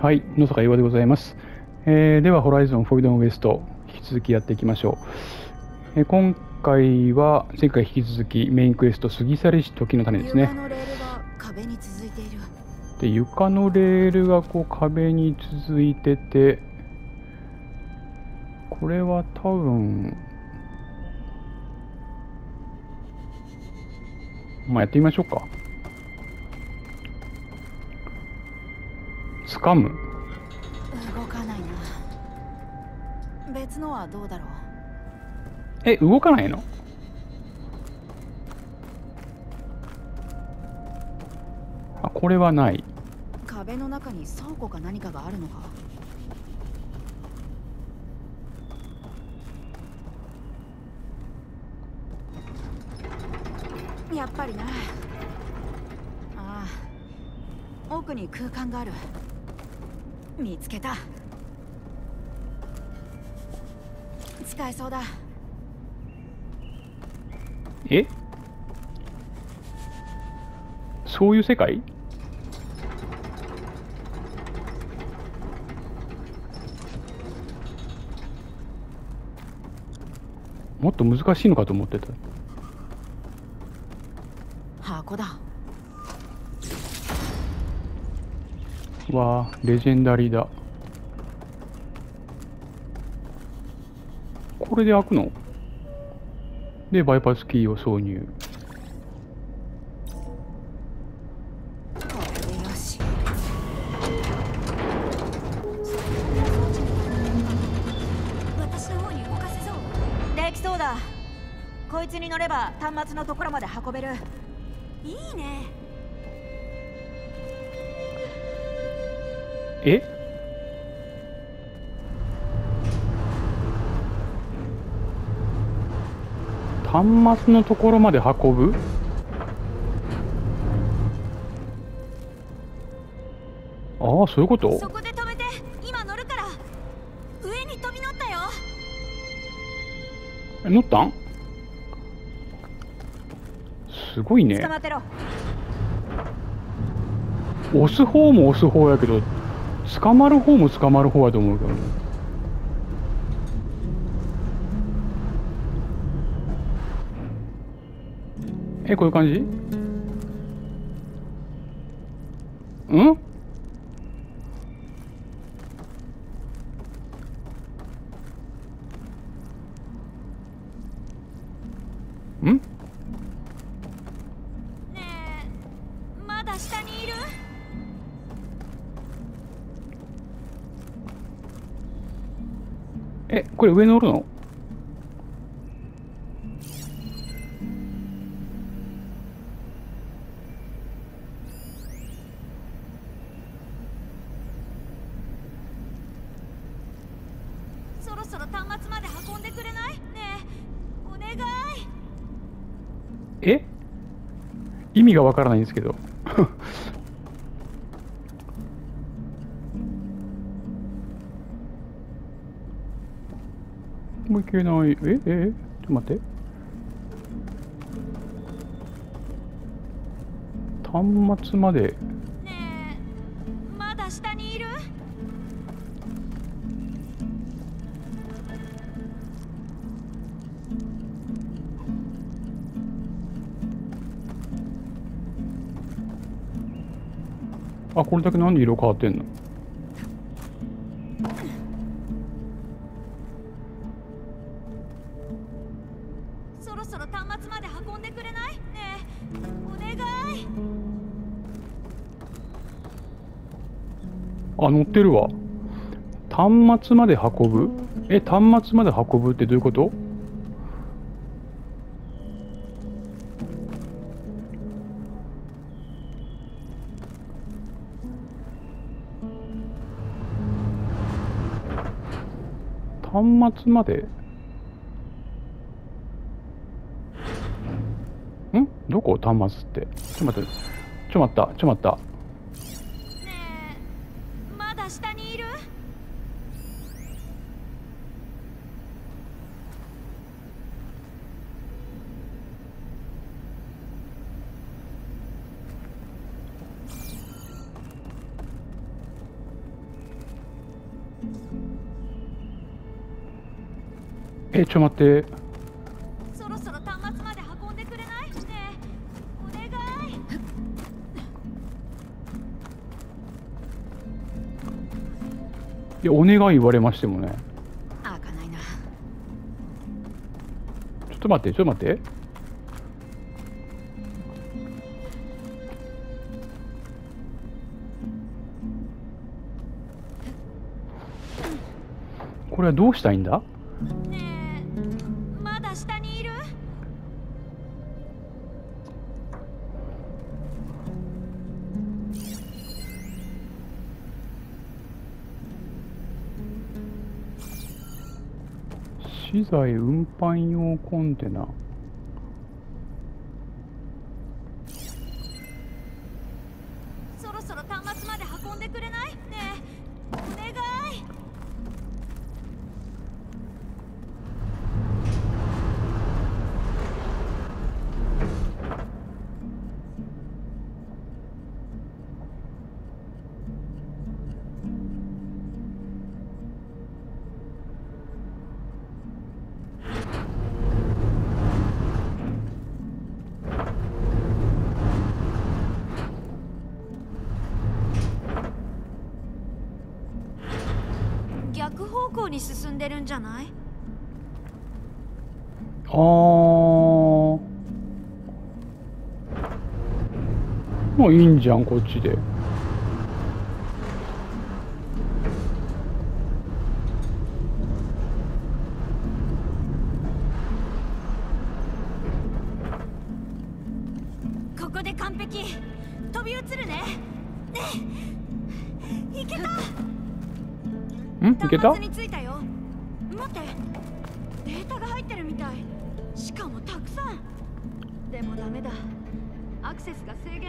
はい、野坂岩でございます。えーでは、ホライゾンフォイドンウエスト、引き続きやっていきましょう。えー今回は、前回引き続きメインクエスト、過ぎ去りし時の種ですね。床のレールが壁に続いているで、床のレールがこう壁に続いてて、これは多分、まあ、やってみましょうか。掴む？動かないな。別のはどうだろう？え、動かないの？あ、これはない。壁の中に倉庫か何かがあるのか？やっぱりな。ああ奥に空間がある見つけた。使えそうだ。え？そういう世界？もっと難しいのかと思ってた。箱だわあ、レジェンダリーだ。これで開くの？で、バイパスキーを挿入。これよし。私の方に動かせそう。できそうだこいつに乗れば端末のところまで運べる。いいね。え？端末のところまで運ぶ？ああそういうこと？そこで止めて。今乗るから。上に飛び乗ったよ。え乗ったん？すごいね。押す方も押す方やけど捕まる方も捕まる方やと思うけどねえこういう感じ？うん？ん？これ上乗るの？そろそろ端末まで運んでくれない？ねえお願い。え？意味がわからないんですけどもういけない。ええちょっと待って。端末まで。ねえまだ下にいる？あこれだけなんで色変わってんの？あ乗ってるわ。端末まで運ぶ？え端末まで運ぶってどういうこと？端末まで？ん？どこ？端末って。ちょっと待って。ちょっと待った。ちょっと待った。えちょ待って。そろそろ端末まで運んでくれない？ねえお願い。いやお願い言われましてもね。開かないな。ちょっと待ってちょっと待って。これはどうしたいんだ？資材運搬用コンテナ。方向に進んでるんじゃない？あー。まあいいんじゃんこっちで。ここで完璧。飛び移るね。ねえ。いけた？んいけた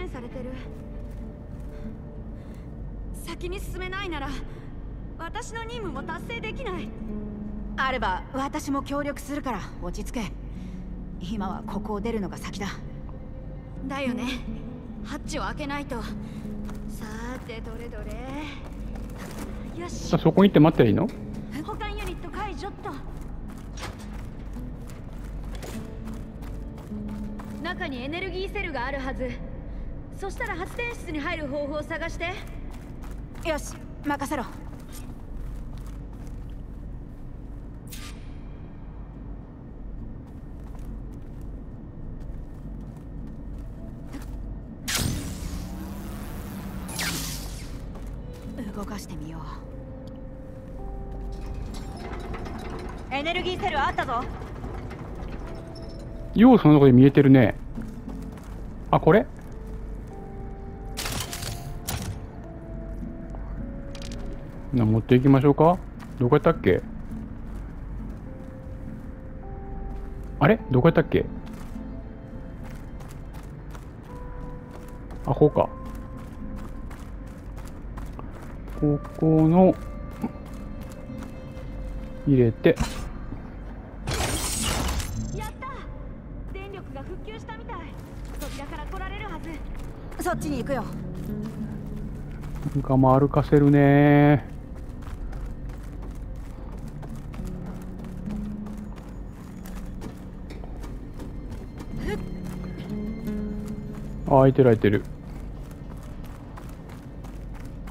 されてる。先に進めないなら私の任務も達成できない。あれば私も協力するから落ち着け。今はここを出るのが先だ。だよね。ハッチを開けないと。さーてどれどれ。よし。あそこに行って待っていいの？保管ユニット解除っと。中にエネルギーセルがあるはずそしたら発電室に入る方法を探して。よし任せろ。動かしてみよう。エネルギーセルあったぞ。要素のとこで見えてるね。あこれ？な持っていきましょうか。どこやったっけ？あれ？どこやったっけ？あこうか。ここの入れて。やった！電力が復旧したみたい。扉から来られるはず。そっちに行くよ。なんかも歩かせるねあ開いてる開いてる。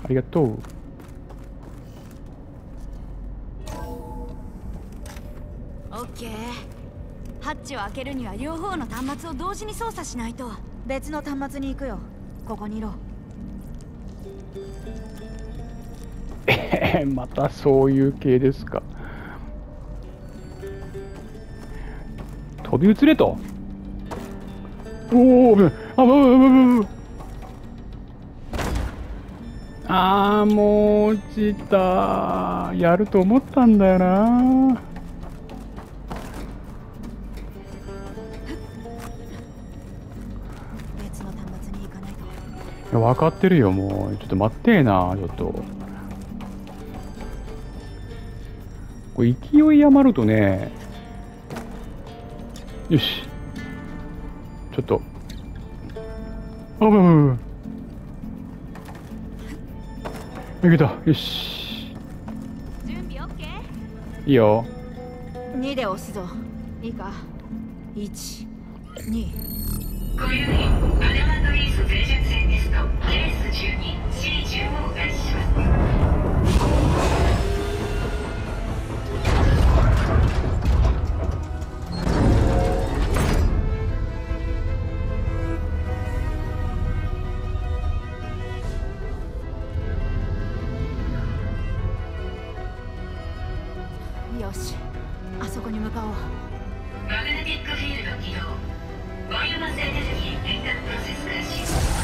ありがとう。オッケー。ハッチを開けるには両方の端末を同時に操作しないと。別の端末に行くよ。ここにいろ。え ーまたそういう系ですか。飛び移れと。おお危ない。ああーもう落ちた。やると思ったんだよな。分かってるよもう。ちょっと待ってえなちょっと。これ勢い余るとね。よし。ちょっと危ない危ないいけた。よし。準備オッケー。いいよ2で押すぞ。いいか。12ご用意アダマトリース前線ですとレース 12C15 を開始します起動バイオマスエネルギー変換プロセス開始。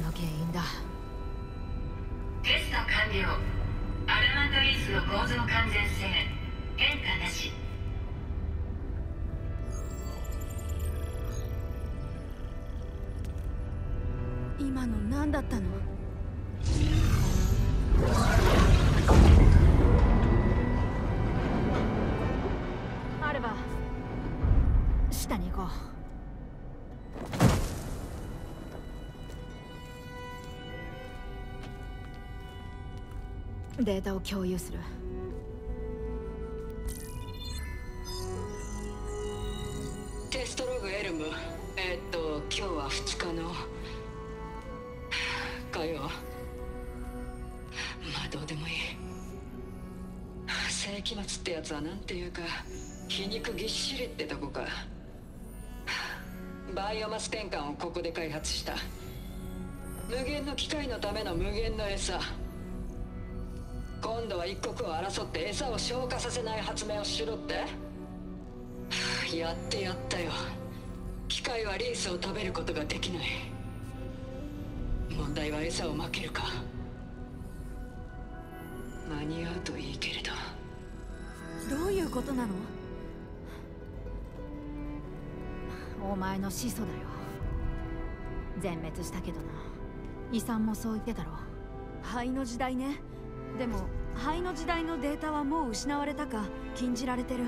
の原因だ。テスト完了アルマンドリースの構造完全性データを共有する？テストログエルム。えっと今日は2日の。かよ。まあどうでもいい。世紀末ってやつはなんていうか皮肉ぎっしりってとこか。バイオマス転換をここで開発した。無限の機械のための無限の餌。今度は一国を争って餌を消化させない発明をしろって？やってやったよ。機械はリースを食べることができない。問題は餌をまけるか。間に合うといいけれど。どういうことなの？お前の始祖だよ。全滅したけどな。遺産もそう言ってたろ。灰の時代ね。でも灰の時代のデータはもう失われたか禁じられてる。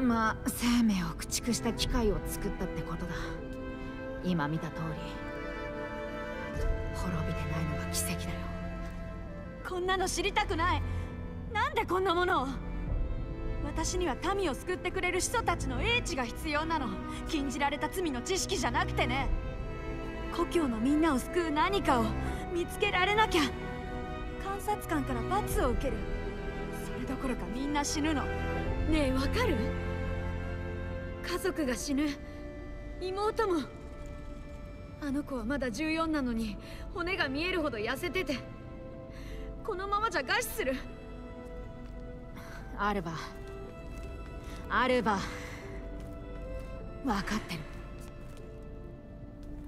まあ生命を駆逐した機械を作ったってことだ。今見た通り滅びてないのが奇跡だよ。こんなの知りたくない。なんでこんなものを？私には民を救ってくれる始祖たちの英知が必要なの。禁じられた罪の知識じゃなくてね。故郷のみんなを救う何かを見つけられなきゃ。観察官から罰を受ける。それどころかみんな死ぬの。ねえわかる？家族が死ぬ。妹も。あの子はまだ14なのに骨が見えるほど痩せてて。このままじゃ餓死する。アルバアルバ分かってる。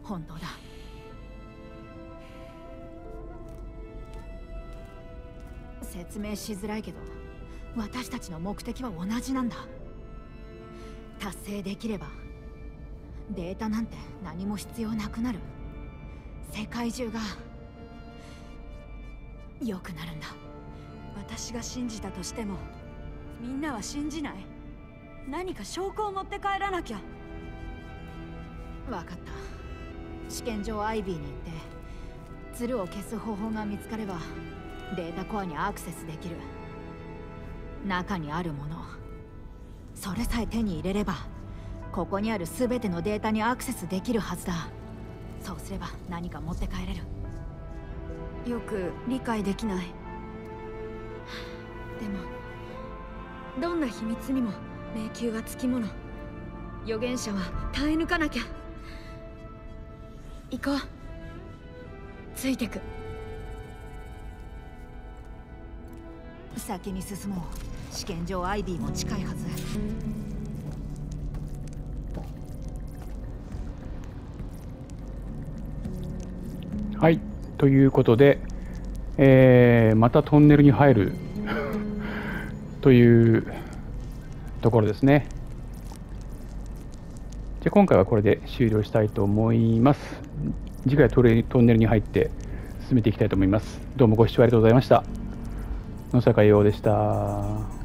本当だ。説明しづらいけど私たちの目的は同じなんだ。達成できればデータなんて何も必要なくなる。世界中が良くなるんだ。私が信じたとしてもみんなは信じない。何か証拠を持って帰らなきゃ。分かった。試験場アイビーに行って鶴を消す方法が見つかればデータコアにアクセスできる。中にあるものそれさえ手に入れればここにある全てのデータにアクセスできるはずだ。そうすれば何か持って帰れる。よく理解できない。でもどんな秘密にも迷宮はつきもの。預言者は耐え抜かなきゃ。行こう。ついてく。先に進もう試験場アイビーも近いはずはい、ということで、えーまたトンネルに入るというところですね。じゃ今回はこれで終了したいと思います。次回トレトンネルに入って進めていきたいと思います。どうもご視聴ありがとうございました。野坂洋でした。